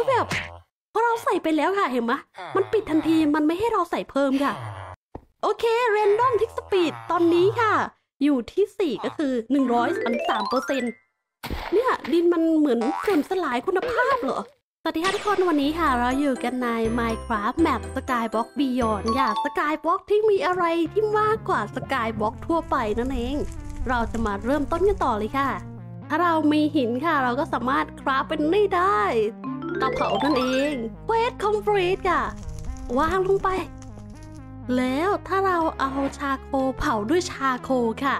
คือแบบพอเราใส่ไปแล้วค่ะเห็นไหมมันปิดทันทีมันไม่ให้เราใส่เพิ่มค่ะ โอเค random tick speed ตอนนี้ค่ะ อยู่ที่ 4 ก็คือ 133เปอร์เซ็นต์เนี่ยดินมันเหมือนเสื่อมสลายคุณภาพเหรอสวัสดีค่ะทุกคนวันนี้ค่ะ เราอยู่กันใน Minecraft Map Skyblock Beyond ค่ะ Skyblock ที่มีอะไรที่มากกว่า Skyblock ทั่วไปนั่นเอง เราจะมาเริ่มต้นกันต่อเลยค่ะ ถ้าเรามีหินค่ะ เราก็สามารถ craft เป็นนี่ได้ เตาเผานั่นเอง quest complete ค่ะวางลงไป แล้วถ้าเราเอา charcoal เผาด้วย charcoal ค่ะ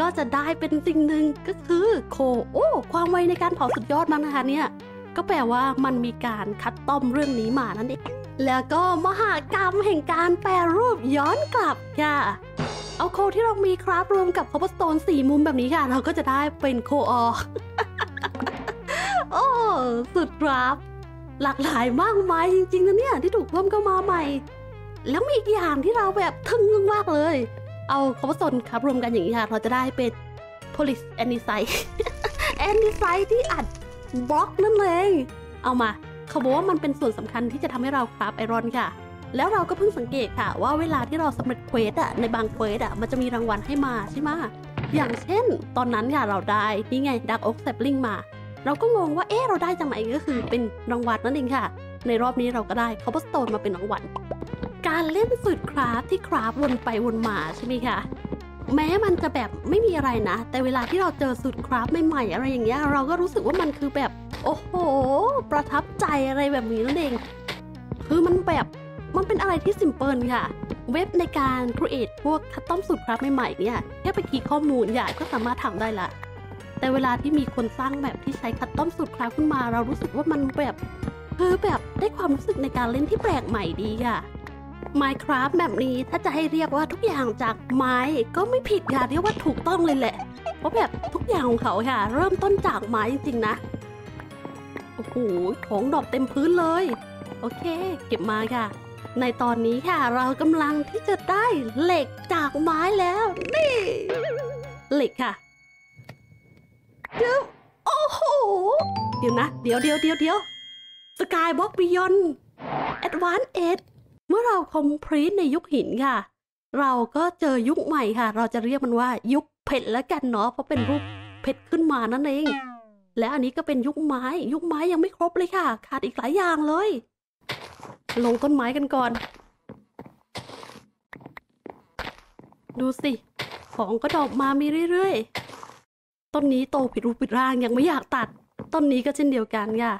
ก็จะได้เป็นสิ่งหนึ่งก็คือ coal โอ้ความไวในการเผาสุดยอดมากนะคะเนี่ย ก็แปลว่ามันมีการ custom เรื่องนี้มานั่นเองแล้วก็มหากรรมแห่งการแปรรูปย้อนกลับค่ะเอาโคที่เรามีครับรวมกับคอ b สโตนสี่มุมแบบนี้ค่ะ เราก็จะได้เป็นโคออโอ้สุดครับ หลากหลายมากมายจริงๆนะเนี่ยที่ถูกเพิ่มเข้ามาใหม่ แล้วมีอีกอย่างที่เราแบบทึ่งมากเลย เอาคอ b สโตนครับรวมกันอย่างนี้ค่ะเราจะได้เป็น police a n i s i t e a n i s i e ที่อัดบล็อกนั่นเอง เอามา เขาบอกว่ามันเป็นส่วนสำคัญที่จะทำให้เราคราฟไอรอนค่ะ แล้วเราก็เพิ่งสังเกตค่ะ ว่าเวลาที่เราสำเร็จ quest อะในบาง quest อะมันจะมีรางวัลให้มาใช่ไหมอย่างเช่น ตอนนั้นค่ะเราได้นี่ไง dark oak sapling มา เราก็งงว่าเอ๊ะเราได้จากไหนก็คือเป็นรางวัลนั่นเองค่ะ ในรอบนี้เราก็ได้คอ b สโตนมาเป็นรางวัลการเล่นสูตร craft ที่ craft วนไปวนมาใช่ไหมคะแม้มันจะแบบไม่มีอะไรนะ แต่เวลาที่เราเจอสูตร craft ใหม่ๆอะไรอย่างเงี้ยเราก็รู้สึกว่ามันคือแบบ โอ้โห ประทับใจอะไรแบบนี้นั่นเอง คือมันแบบมันเป็นอะไรที่สิมเพิลค่ะ เว็บในการ create พวกคัสตอมสูตรคราฟใหม่ๆเนี่ยแค่ไปคีย์ข้อมูลใหญ่ก็สามารถทำได้ละ แต่เวลาที่มีคนสร้างแบบที่ใช้คัสตอมสูตรคราฟขึ้นมา เรารู้สึกว่ามันแบบคือแบบได้ความรู้สึกในการเล่นที่แปลกใหม่ดีค่ะ Minecraft แบบนี้ถ้าจะให้เรียกว่าทุกอย่างจากไม้ก็ไม่ผิดค่ะเรียกว่าถูกต้องเลยแหละเพราะแบบทุกอย่างของเขาค่ะ เริ่มต้นจากไม้จริงๆนะโอ้โหของดอกเต็มพื้นเลย โอเค เก็บมาค่ะ ในตอนนี้ค่ะเรากำลังที่จะได้เหล็กจากไม้แล้วนี่เหล็กค่ะ เดี๋ยวโอ้โห เดี๋ยวนะ เดี๋ยวเดี๋ยวเดี๋ยวเดี๋ยว Skyblock Beyond Advanced Age เมื่อเรา complete ในยุคหินค่ะ เราก็เจอยุคใหม่ค่ะ เราจะเรียกมันว่ายุคเพชรแล้วกันเนาะเพราะเป็นรูปเพชรขึ้นมานั่นเอง และอันนี้ก็เป็นยุคไม้ ยุคไม้ยังไม่ครบเลยค่ะ ขาดอีกหลายอย่างเลย ลงต้นไม้กันก่อน ดูสิ ของก็ดอกมามีเรื่อยๆ ต้นนี้โตผิดรูปผิดร่างยังไม่อยากตัด ต้นนี้ก็เช่นเดียวกันค่ะ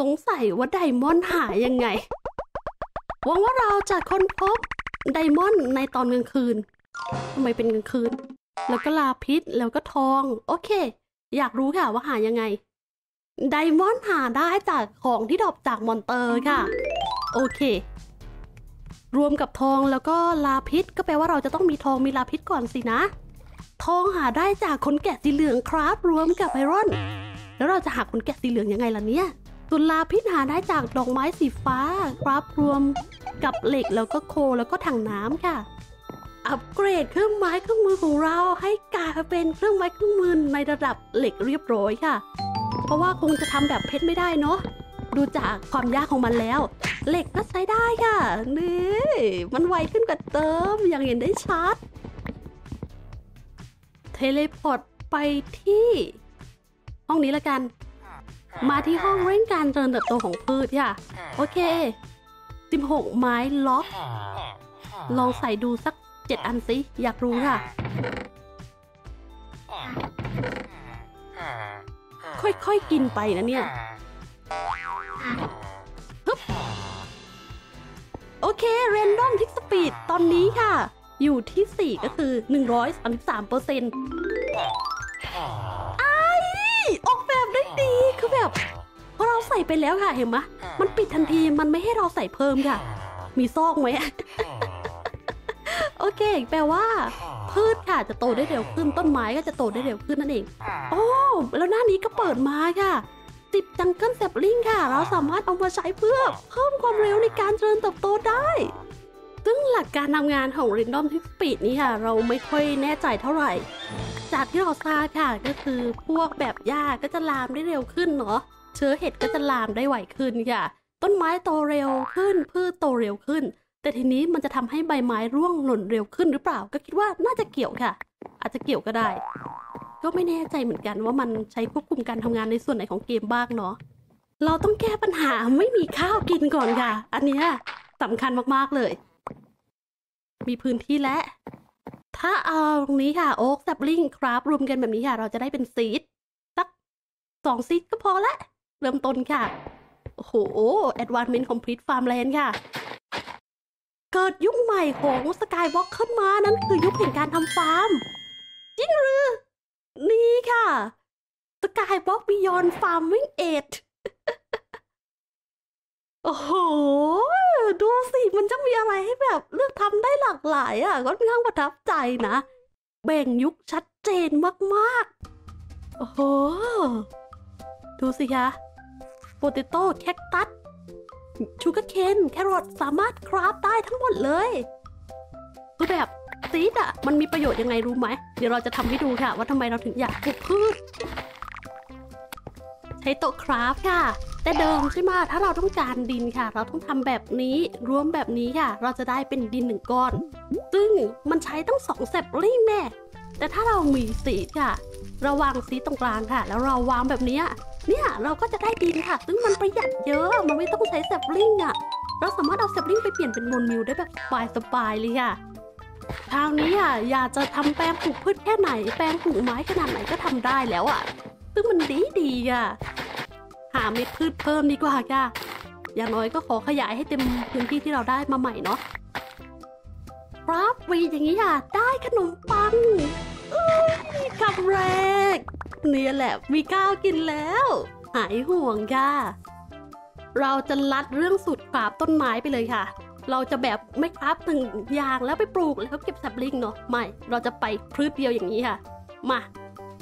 สงสัยว่าไดมอนด์หายยังไงหวังว่าเราจะค้นพบ diamond ในตอนกลางคืนทำไมเป็นกลางคืน แล้วก็ lapis แล้วก็ทอง โอเค อยากรู้ค่ะว่าหายังไง diamond หาได้จากของที่ drop จาก monster ค่ะ โอเค รวมกับทองแล้วก็ lapis ก็แปลว่าเราจะต้องมีทองมี lapis ก่อนสินะ ทองหาได้จากขนแกะสีเหลืองครับรวมกับ iron แล้วเราจะหาขนแกะสีเหลืองยังไงล่ะเนี่ยส่วน lapis หาได้จากดอกไม้สีฟ้าครับรวมกับเหล็กแล้วก็ coal แล้วก็ถังน้ำค่ะ อัปเกรดเครื่องไม้เครื่องมือของเราให้กลายเป็นเครื่องไม้เครื่องมือในระดับเหล็กเรียบร้อยค่ะ เพราะว่าคงจะทำแบบเพชรไม่ได้เนาะดูจากความยากของมันแล้ว เหล็กก็ใช้ได้ค่ะนี่มันไวขึ้นกว่าเดิมอย่างเห็นได้ชัด teleportไปที่ ห้องนี้ละกัน มาที่ห้องเร่งการเจริญเติบโตของพืชค่ะ โอเค 16 ไม้ล็อก ลองใส่ดูสัก 7 อันสิ อยากรู้ค่ะ ค่อยๆกินไปนะเนี่ยโอเค เรนดอมทิกสปีดตอนนี้ค่ะ อยู่ที่ 4 ก็คือ 133เปอร์เซ็นต์ไอออกแบบได้ดีคือแบบพอเราใส่ไปแล้วค่ะเห็นไหมมันปิดทันทีมันไม่ให้เราใส่เพิ่มค่ะ มีซอกไหมโอเค แปลว่า พืชค่ะจะโตได้เร็วขึ้นต้นไม้ก็จะโตได้เร็วขึ้นนั่นเองโอ้แล้วหน้านี้ก็เปิดมาค่ะติดจังเกิลแซปลิงค่ะ เราสามารถเอามาใช้เพื่อเพิ่มความเร็วในการเจริญเติบโตได้ ซึ่งหลักการทำงานของ Random Tick Speed นี้ค่ะ เราไม่ค่อยแน่ใจเท่าไหร่ จากที่เราทราบค่ะก็คือพวกแบบหญ้าก็จะลามได้เร็วขึ้นเนาะเชื้อเห็ดก็จะลามได้ไวขึ้นค่ะ ต้นไม้โตเร็วขึ้นพืชโตเร็วขึ้น แต่ทีนี้มันจะทำให้ใบไม้ร่วงหล่นเร็วขึ้นหรือเปล่า ก็คิดว่าน่าจะเกี่ยวค่ะ อาจจะเกี่ยวก็ได้ ก็ไม่แน่ใจเหมือนกันว่ามันใช้ควบคุมการทำงานในส่วนไหนของเกมบ้างเนาะเราต้องแก้ปัญหาไม่มีข้าวกินก่อนค่ะ อันนี้สำคัญมากๆเลย มีพื้นที่และ ถ้าเอาตรงนี้ค่ะ โอ๊กแซปลิงครับรวมกันแบบนี้ค่ะ เราจะได้เป็นซีดสักสองซีดก็พอละ เริ่มต้นค่ะ โอ้โห Advancement Complete Farmland ค่ะ เกิดยุคใหม่ของสกายวอล์กขึ้นมานั่นคือยุคแห่งการทำฟาร์ม จริงหรือ นี่ค่ะ Skyblock Beyond Farming Age โอ้โห ดูสิมันจะมีอะไรให้แบบเลือกทำได้หลากหลายอะก็ค่อนข้างประทับใจนะ แบ่งยุคชัดเจนมากๆ โอ้โห ดูสิคะ potato cactus sugar cane carrot สามารถ craft ได้ทั้งหมดเลยคือแบบซีดอะ มันมีประโยชน์ยังไงรู้ไหม เดี๋ยวเราจะทำให้ดูค่ะ ว่าทำไมเราถึงอยากปลูกพืช ใช้โต๊ะคราฟค่ะ แต่เดิมใช่ไหมถ้าเราต้องการดินค่ะ เราต้องทำแบบนี้รวมแบบนี้ค่ะ เราจะได้เป็นดินหนึ่งก้อน ซึ่งมันใช้ตั้งสองแซปลิงแน่แต่ถ้าเรามีสีค่ะ เราวางสีตรงกลางค่ะ แล้วเราวางแบบนี้เนี่ยเราก็จะได้ดินค่ะ ซึ่งมันประหยัดเยอะ มันไม่ต้องใช้แซปลิงอะ เราสามารถเอาแซปลิงไปเปลี่ยนเป็นบนมิวได้แบบสบายๆเลยค่ะคราวนี้อะอยากจะทำแปลงปลูกพืชแค่ไหน แปลงปลูกไม้ขนาดไหนก็ทำได้แล้วอะ ซึ่งมันดีดีอะ หาเม็ดพืชเพิ่มดีกว่าค่ะ อย่างน้อยก็ขอขยายให้เต็มพื้นที่ที่เราได้มาใหม่เนาะครับวีอย่างนี้ค่ะ ได้ขนมปังเอ้ยคำแรก เนี่ยแหละมีก้าวกินแล้ว หายห่วงค่ะ เราจะลัดเรื่องสูตร craft ต้นไม้ไปเลยค่ะ เราจะแบบไม่ craft หนึ่งอย่างแล้วไปปลูกแล้วเก็บ sapling เนาะไม่ เราจะไปทีเดียวอย่างนี้ค่ะ มา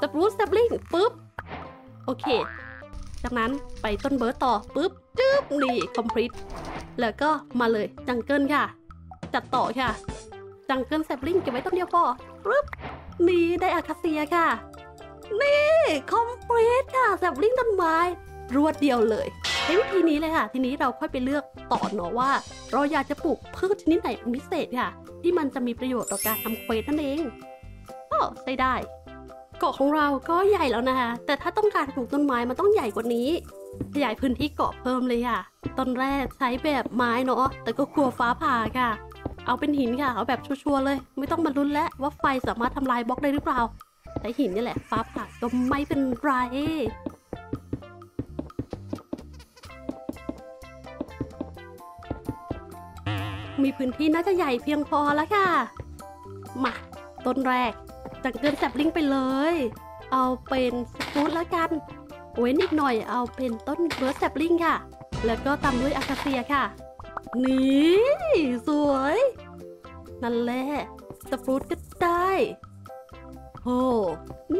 spruce sapling ปุ๊บ โอเค จากนั้นไปต้น birch ต่อปุ๊บจึ๊บนี่ complete แล้วก็มาเลย jungle ค่ะ จัดต่อค่ะ jungle sapling เก็บไว้ต้นเดียวพอปุ๊บนี่ได้อาคาเซียค่ะ นี่คอมพลีทค่ะแซปลิงต้นไม้รวดเดียวเลยใช้วิธีนี้เลยค่ะ ทีนี้เราค่อยไปเลือกต่อเนาะว่า เราอยากจะปลูกพืชชนิดไหนเป็นพิเศษค่ะ ที่มันจะมีประโยชน์ต่อการทำเควสนั่นเองก็ใช้ได้ กาะของเราก็ใหญ่แล้วนะคะ แต่ถ้าต้องการปลูกต้นไม้มันต้องใหญ่กว่านี้ ขยายพื้นที่เกาะเพิ่มเลยค่ะ ตอนแรกใช้แบบไม้เนาะ แต่ก็กลัวฟ้าผ่าค่ะ เอาเป็นหินค่ะ เอาแบบชัวร์เลย ไม่ต้องมาลุ้นแล้วว่าไฟสามารถทำลายบล็อกได้หรือเปล่า ใช้หินนี่แหละ ฟ้าผ่าก็ไม่เป็นไรมีพื้นที่น่าจะใหญ่เพียงพอแล้วค่ะ มา ต้นแรก จังเกินแซบลิงไปเลย เอาเป็นสกูตแล้วกัน เว้นอีกหน่อยเอาเป็นต้นเบิร์ดแซบลิงค่ะ แล้วก็ตามด้วยอากาเซียค่ะ นี่สวย นั่นแหละสฟรุตก็ได้โอ้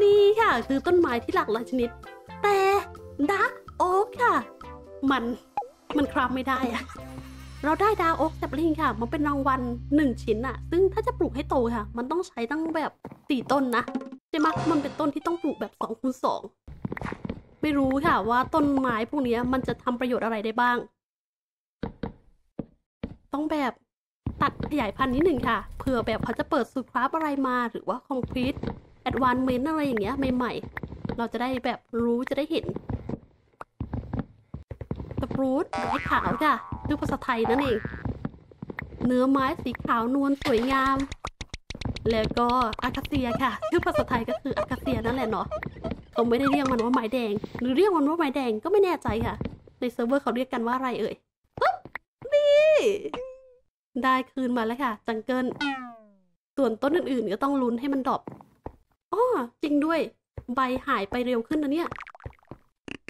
นี่ค่ะคือต้นไม้ที่หลากหลายชนิด แต่ดักโอ๊กค่ะ มันมันครามไม่ได้อะ เราได้ดาวโอ๊กแซปลิงค่ะ มันเป็นรางวัลหนึ่งชิ้นอะซึ่งถ้าจะปลูกให้โตค่ะ มันต้องใช้ตั้งแบบสี่ต้นนะใช่ไหมมันเป็นต้นที่ต้องปลูกแบบสองคูณสองไม่รู้ค่ะว่าต้นไม้พวกนี้มันจะทำประโยชน์อะไรได้บ้าง ต้องแบบตัดขยายพันธุ์นิดหนึ่งค่ะเผื่อแบบเขาจะเปิดสูตรคราฟอะไรมาหรือว่า complete advancement อะไรอย่างเงี้ยใหม่ๆ เราจะได้แบบรู้จะได้เห็นสปรูตไม้ขาวค่ะ คือภาษาไทยนั่นเอง เนื้อไม้สีขาวนวลสวยงาม แล้วก็acacia ค่ะ ชื่อภาษาไทยก็คือ acacia นั่นแหละเนาะเขาไม่ได้เรียกมันว่าไม้แดง หรือเรียกมันว่าไม้แดงก็ไม่แน่ใจค่ะ ในเซิร์ฟเวอร์เขาเรียกกันว่าอะไรเอ่ยปึ๊บนี่ได้คืนมาแล้วค่ะ jungle ส่วนต้นอื่นๆก็ต้องลุ้นให้มัน drop อ้อจริงด้วย ใบหายไปเร็วขึ้นนะเนี่ย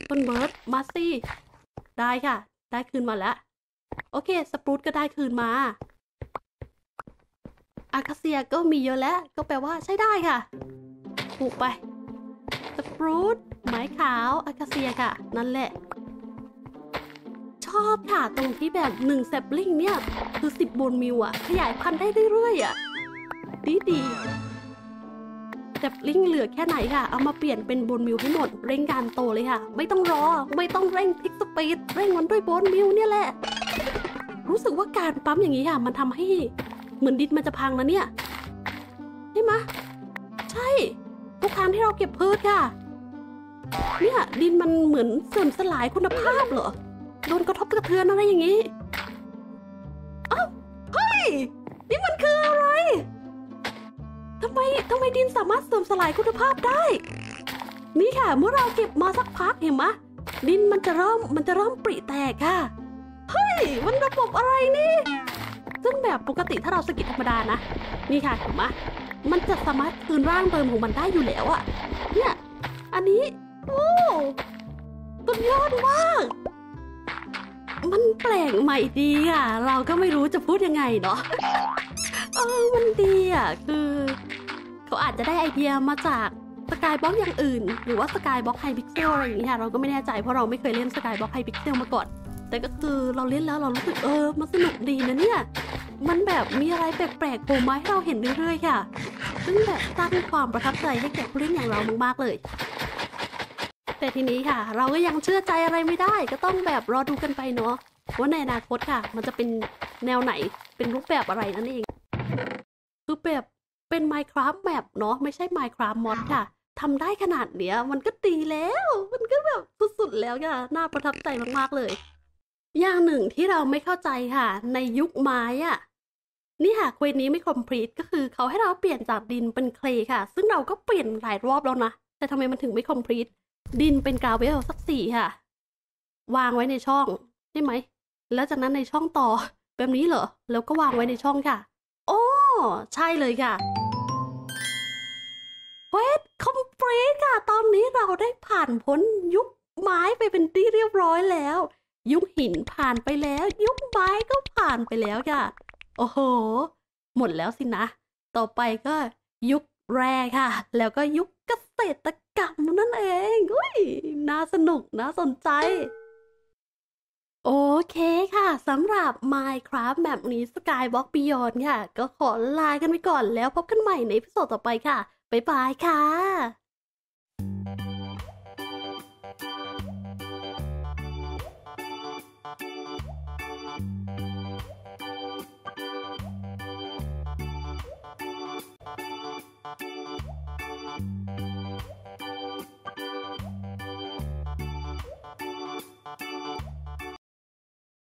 ต้น birch มาซี่ ได้ค่ะ ได้คืนมาแล้ว โอเค spruce ก็ได้คืนมาacacia ก็มีเยอะแล้ว ก็แปลว่าใช้ได้ค่ะปลูกไป spruce ไม้ขาว acacia ค่ะ นั่นแหละ ชอบค่ะ ตรงที่แบบหนึ่ง sapling เนี่ย คือสิบ bone meal อะขยายพันธุ์ได้เรื่อยๆอะดีดี sapling เหลือแค่ไหนค่ะ เอามาเปลี่ยนเป็น bone meal ให้หมด เร่งการโตเลยค่ะ ไม่ต้องรอ ไม่ต้องเร่ง tick speed เร่งมันด้วย bone meal เนี่ยแหละ รู้สึกว่าการปั๊มอย่างนี้ค่ะ มันทำให้เหมือนดินมันจะพังนะเนี่ยใช่ไหมใช่ทุกครั้งที่เราเก็บพืชค่ะ เนี่ยดินมันเหมือนเสื่อมสลายคุณภาพเหรอโดนกระทบกระเทือนอะไรอย่างนี้เอ้าเฮ้ยนี่มันคืออะไรทำไมทำไมดินสามารถเสื่อมสลายคุณภาพได้นี่ค่ะเมื่อเราเก็บมาสักพักเห็นไหมดินมันจะเริ่มมันจะเริ่มปริแตกค่ะ เฮ้ย มันระบบอะไรนี่ ซึ่งแบบปกติถ้าเราสกิดธรรมดานะ นี่ค่ะเห็นไหมมันจะสามารถคืนร่างเดิมของมันได้อยู่แล้วอะเนี่ย อันนี้ โอ้สุดยอดมาก มันแปลกใหม่ดีอะเราก็ไม่รู้จะพูดยังไงเนาะ เออ มันดีอะคือ เขาอาจจะได้ไอเดียมาจากSkyblock อย่างอื่น หรือว่า Skyblock Hypixel อะไรอย่างเงี้ยเราก็ไม่แน่ใจเพราะเราไม่เคยเล่น Skyblock Hypixel มาก่อน แต่ก็คือเราเล่นแล้วเรารู้สึกเออ มันสนุกดีนะเนี่ย มันแบบมีอะไรแปลกๆโผล่มาให้เราเห็นเรื่อยๆค่ะ ซึ่งแบบสร้างความประทับใจให้แก่ผู้เล่นอย่างเรามากๆเลย แต่ทีนี้ค่ะ เราก็ยังเชื่อใจอะไรไม่ได้ ก็ต้องแบบรอดูกันไปเนาะว่าในอนาคตค่ะ มันจะเป็นแนวไหนเป็นรูปแบบอะไรนั่นเองคือแบบเป็น Minecraft แมปเนาะไม่ใช่ Minecraft mod ค่ะทำได้ขนาดเนี้ย มันก็ดีแล้ว มันก็แบบสุดๆแล้วค่ะน่าประทับใจมากๆเลย อย่างหนึ่งที่เราไม่เข้าใจค่ะ ในยุคไม้อะนี่ค่ะเควสนี้ไม่คอมพลีทก็คือเขาให้เราเปลี่ยนจากดินเป็นเคลค่ะ ซึ่งเราก็เปลี่ยนหลายรอบแล้วนะ แต่ทำไมมันถึงไม่คอมพลีทดินเป็นกราเวลสักสี่ค่ะ วางไว้ในช่องใช่ไหม แล้วจากนั้นในช่องต่อแบบนี้เหรอ แล้วก็วางไว้ในช่องค่ะ โอ้ใช่เลยค่ะเควสคอมพลีทค่ะ ตอนนี้เราได้ผ่านพ้นยุคไม้ไปเป็นที่เรียบร้อยแล้ว ยุคหินผ่านไปแล้ว ยุคไม้ก็ผ่านไปแล้วค่ะ โอ้โห หมดแล้วสินะ ต่อไปก็ยุคแร่ค่ะ แล้วก็ยุคเกษตรกรรมนั่นเองอุ้ยน่าสนุกน่าสนใจ โอเคค่ะสำหรับ Minecraft แบบนี้ Skyblock Beyond ค่ะ ก็ขอลากันไปก่อนแล้วพบกันใหม่ในพิโซดต่อไปค่ะ บ๊ายบายค่ะ Thank you.